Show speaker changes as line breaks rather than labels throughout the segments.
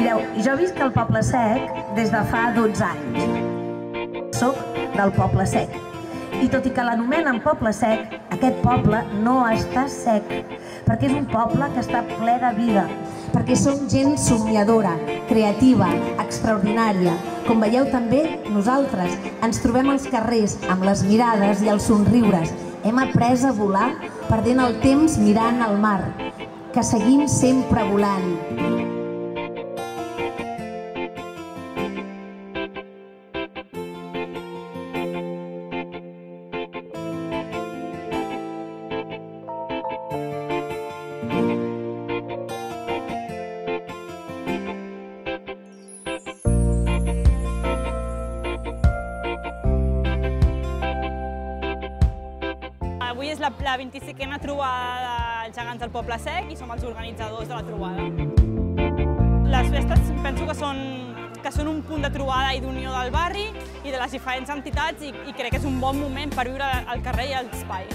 Mireu, jo visc al Poble Sec des de fa 12 anys. Soc del Poble Sec. I tot i que l'anomenen Poble Sec, aquest poble no està sec, perquè és un poble que està ple de vida, perquè som gent somiadora, creativa, extraordinària. Com veieu també, nosaltres ens trobem als carrers amb les mirades i els somriures. Hem après a volar perdent el temps mirant al mar, que seguim sempre volant.
Avui és la, la 25a trobada dels gegants del Poble Sec i som els organitzadors de la trobada. Les festes penso que són, que són un punt de trobada i d'unió del barri i de les diferents entitats i, i crec que és un bon moment per viure al carrer i a l'espai.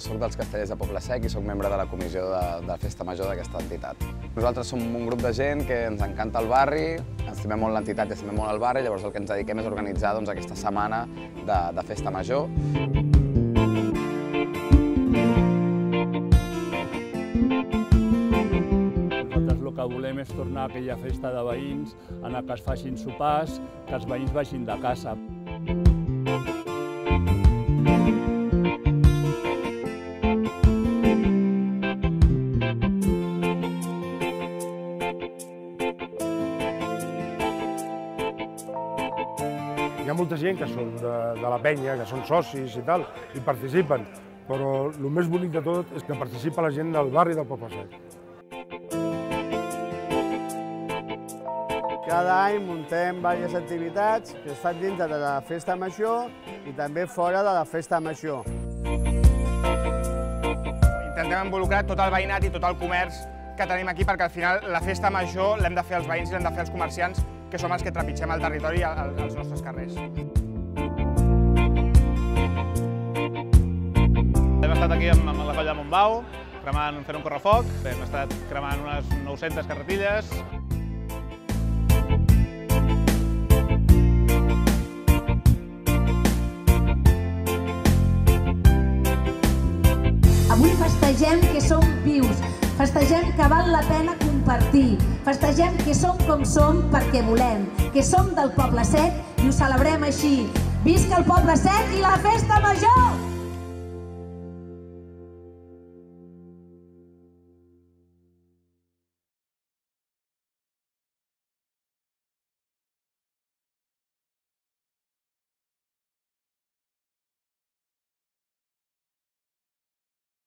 Soc dels castellers de Poble Sec i sóc membre de la comissió de, de Festa Major d'aquesta entitat. Nosaltres som un grup de gent que ens encanta el barri, estimem molt l'entitat i estimem molt el barri, llavors el que ens dediquem és organitzar doncs, aquesta setmana de, de Festa Major.
Que volem és tornar a aquella festa de veïns en que es facin sopars, que els veïns vagin de casa.
Hi ha molta gent que són de, de la penya, que són socis i tal, i participen, però el més bonic de tot és que participa la gent del barri del Poble Sec.
Cada any muntem diverses activitats que es fan dintre de la Festa Major i també fora de la Festa Major.
Intentem involucrar tot el veïnat i tot el comerç que tenim aquí perquè al final la festa major l'hem de fer els veïns i l'hem de fer els comerciants, que som els que trepitgem el territori els nostres carrers.
Hem estat aquí amb, amb la colla de Montbau, cremant, fent un correfoc, hem estat cremant unes 900 carretilles,
Avui festegem que som vius, festegem que val la pena compartir, festegem que som com som perquè volem, que som del Poble Sec i ho celebrem així. Visca el Poble Sec i la Festa Major!